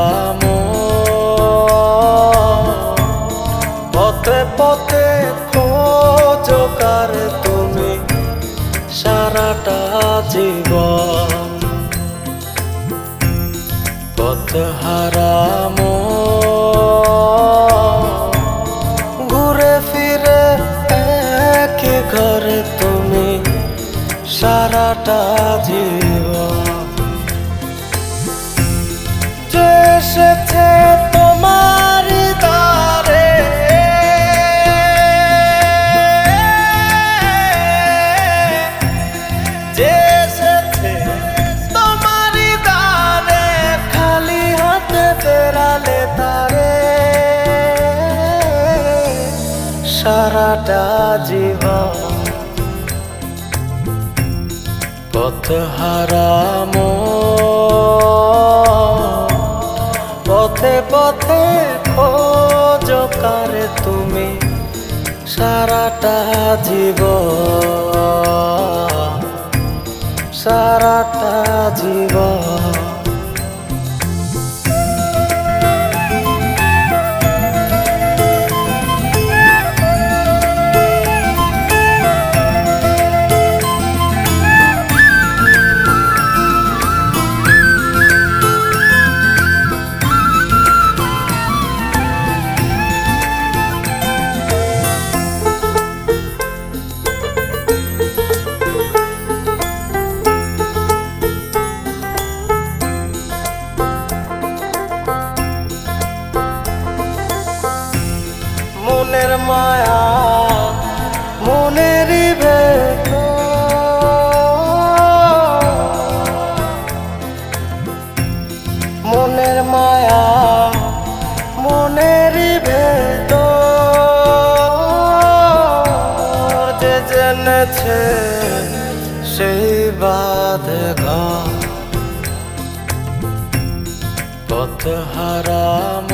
নাম পথে পথে খোঁজ কার তুমি? সারাটা জীবন পথ হারাম। ঘুরে ফিরে এক ঘরে তুমি। সারাটা জীবন এসেছে তোমার দ্বারে। যে তোমার দ্বারে খালি হাতে বেড়ালে তারে। সারাটা জীবন পথ পথে পথে খোঁজকার তুমি সারাটা জীব সারাটা জীবন। মনের মায়া মনের মনের মায়া মনের ভেত যে জেনেছে সেই ঘর। পথ হারাম